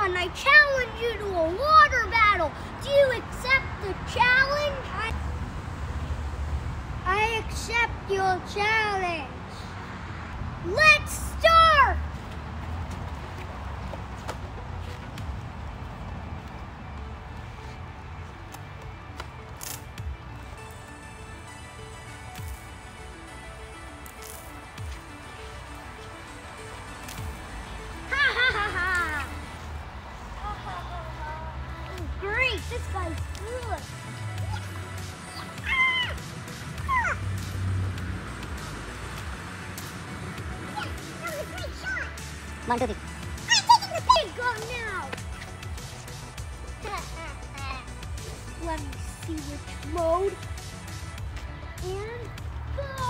on, I challenge you to a water battle. Do you accept the challenge? I, I accept your challenge. Let's start! This guy's good. One, two, three. I'm taking the big gun now. Let me see which mode. And go.